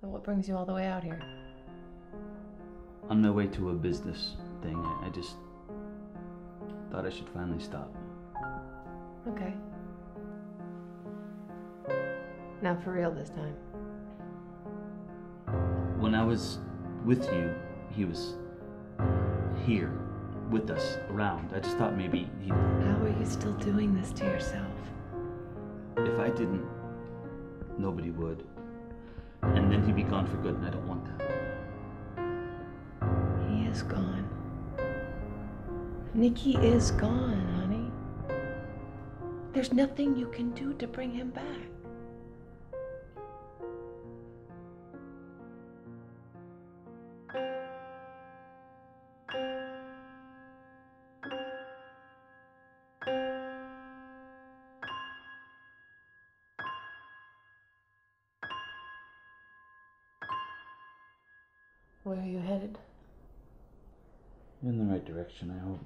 What brings you all the way out here? On my way to a business thing, I, I just thought I should finally stop. Okay. Now for real this time. When I was with you, he was here with us around. I just thought maybe he How are you still doing this to yourself? if I didn't, nobody would. Gone for good, and I don't want that. He is gone. Nicky is gone, honey. There's nothing you can do to bring him back. Where are you headed? In the right direction, I hope.